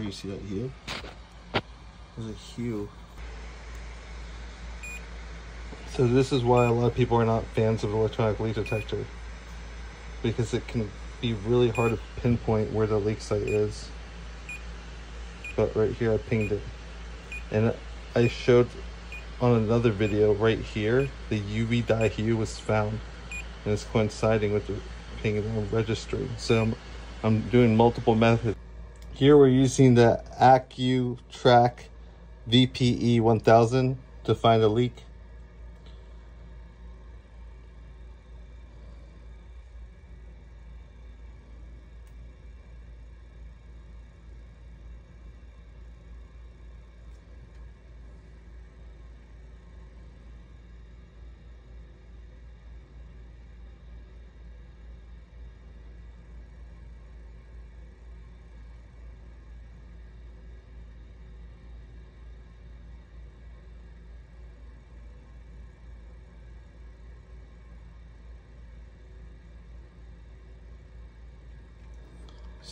you see that hue? There's a hue. So this is why a lot of people are not fans of electronic leak detector. Because it can be really hard to pinpoint where the leak site is. But right here I pinged it. And I showed on another video right here, the UV dye hue was found. And it's coinciding with the ping and registry. So I'm, I'm doing multiple methods. Here we're using the AccuTrak VPE 1000 to find a leak.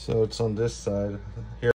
So it's on this side. Here